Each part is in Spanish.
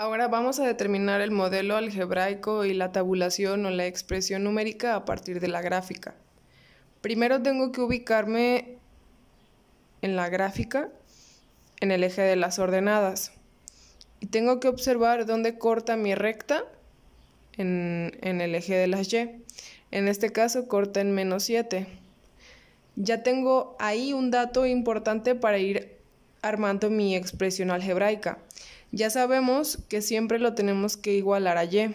Ahora vamos a determinar el modelo algebraico y la tabulación o la expresión numérica a partir de la gráfica. Primero tengo que ubicarme en la gráfica en el eje de las ordenadas y tengo que observar dónde corta mi recta en, el eje de las y. En este caso corta en menos 7. Ya tengo ahí un dato importante para ir armando mi expresión algebraica. Ya sabemos que siempre lo tenemos que igualar a y.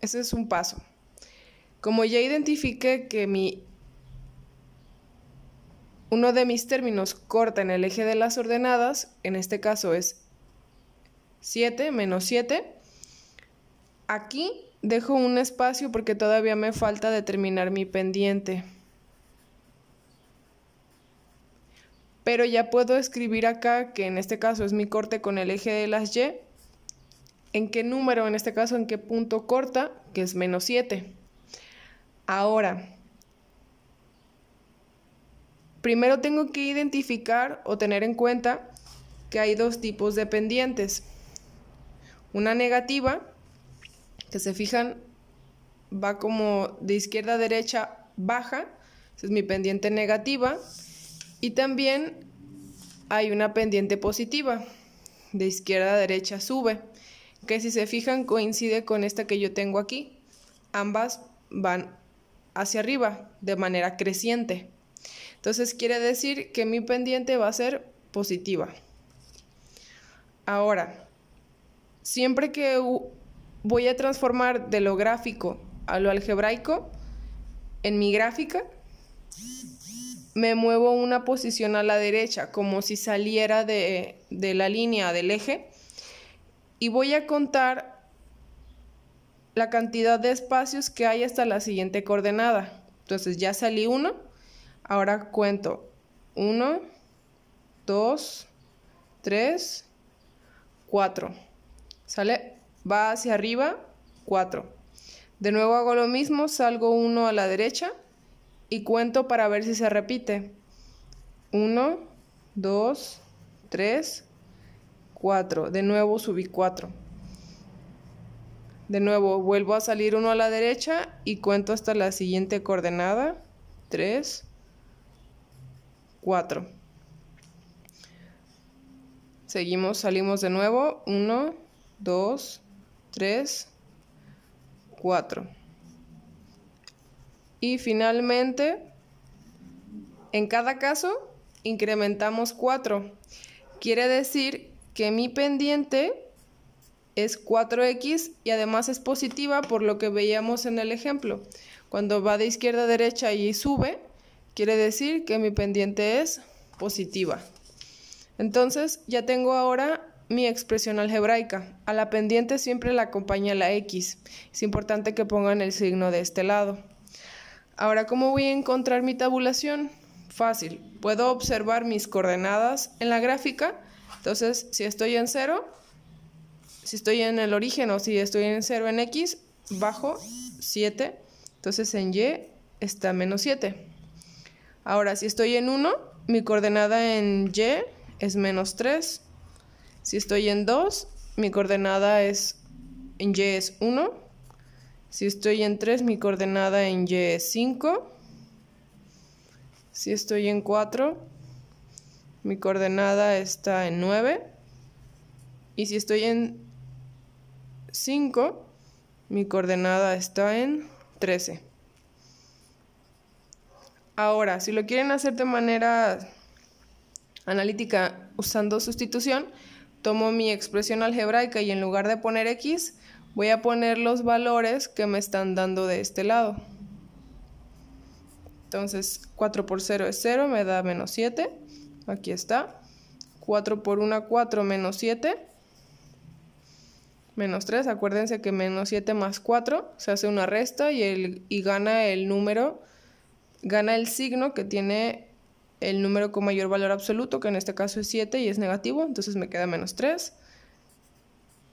Ese es un paso. Como ya identifiqué que mi uno de mis términos corta en el eje de las ordenadas, en este caso es 7 menos 7, aquí dejo un espacio porque todavía me falta determinar mi pendiente. Pero ya puedo escribir acá, que en este caso es mi corte con el eje de las y, en qué número, en este caso, en qué punto corta, que es menos 7. Ahora, primero tengo que identificar o tener en cuenta que hay dos tipos de pendientes. Una negativa, que se fijan, va como de izquierda a derecha baja, es mi pendiente negativa, y también hay una pendiente positiva, de izquierda a derecha sube, que si se fijan coincide con esta que yo tengo aquí. Ambas van hacia arriba de manera creciente. Entonces quiere decir que mi pendiente va a ser positiva. Ahora, siempre que voy a transformar de lo gráfico a lo algebraico, en mi gráfica me muevo una posición a la derecha, como si saliera de, la línea del eje, y voy a contar la cantidad de espacios que hay hasta la siguiente coordenada. Entonces ya salí uno, ahora cuento 1, 2, 3, 4. ¿Sale? Va hacia arriba, 4. De nuevo hago lo mismo, salgo uno a la derecha y cuento para ver si se repite. 1, 2, 3, 4. De nuevo subí 4. De nuevo vuelvo a salir uno a la derecha y cuento hasta la siguiente coordenada. 3, 4. Seguimos, salimos de nuevo. 1, 2, 3, 4. Y finalmente, en cada caso, incrementamos 4. Quiere decir que mi pendiente es 4x y además es positiva por lo que veíamos en el ejemplo. Cuando va de izquierda a derecha y sube, quiere decir que mi pendiente es positiva. Entonces ya tengo ahora mi expresión algebraica. A la pendiente siempre la acompaña la x. Es importante que pongan el signo de este lado. Ahora, ¿cómo voy a encontrar mi tabulación? Fácil. Puedo observar mis coordenadas en la gráfica. Entonces, si estoy en 0, si estoy en el origen o si estoy en 0 en X, bajo 7. Entonces, en Y está menos 7. Ahora, si estoy en 1, mi coordenada en Y es menos 3. Si estoy en 2, mi coordenada es en Y es 1. Si estoy en 3, mi coordenada en Y es 5. Si estoy en 4, mi coordenada está en 9. Y si estoy en 5, mi coordenada está en 13. Ahora, si lo quieren hacer de manera analítica usando sustitución, tomo mi expresión algebraica y en lugar de poner x, Voy a poner los valores que me están dando de este lado. Entonces, 4 por 0 es 0, me da menos 7. Aquí está. 4 por 1, 4 menos 7. Menos 3, acuérdense que menos 7 más 4 se hace una resta y, gana el número, gana el signo que tiene el número con mayor valor absoluto, que en este caso es 7 y es negativo, entonces me queda menos 3.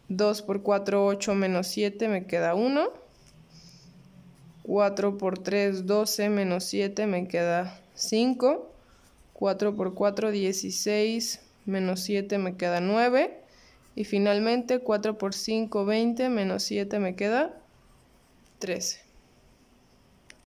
2 por 4, 8 menos 7 me queda 1. 4 por 3, 12 menos 7 me queda 5. 4 por 4, 16 menos 7 me queda 9. Y finalmente 4 por 5, 20, menos 7 me queda 13.